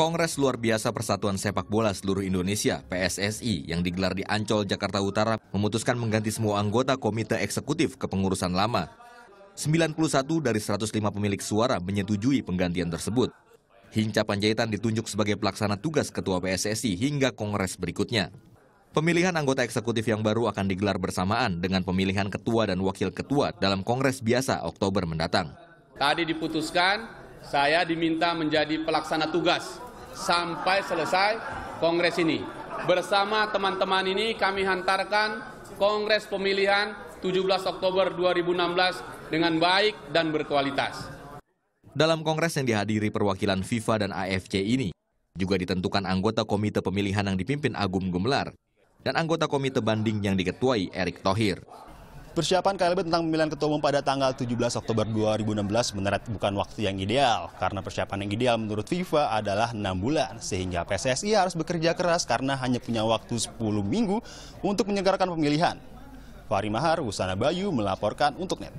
Kongres Luar Biasa Persatuan Sepak Bola Seluruh Indonesia PSSI yang digelar di Ancol, Jakarta Utara memutuskan mengganti semua anggota komite eksekutif kepengurusan lama. 91 dari 105 pemilik suara menyetujui penggantian tersebut. Hinca Panjaitan ditunjuk sebagai pelaksana tugas Ketua PSSI hingga Kongres berikutnya. Pemilihan anggota eksekutif yang baru akan digelar bersamaan dengan pemilihan ketua dan wakil ketua dalam Kongres biasa Oktober mendatang. Tadi diputuskan saya diminta menjadi pelaksana tugas sampai selesai kongres ini. Bersama teman-teman ini kami hantarkan kongres pemilihan 17 Oktober 2016 dengan baik dan berkualitas. Dalam kongres yang dihadiri perwakilan FIFA dan AFC ini, juga ditentukan anggota komite pemilihan yang dipimpin Agung Gumelar dan anggota komite banding yang diketuai Erick Thohir. Persiapan KLB tentang pemilihan ketua umum pada tanggal 17 Oktober 2016 sebenarnya bukan waktu yang ideal karena persiapan yang ideal menurut FIFA adalah 6 bulan sehingga PSSI harus bekerja keras karena hanya punya waktu 10 minggu untuk menyegarkan pemilihan. Fahri Mahar, Usana Bayu melaporkan untuk NET.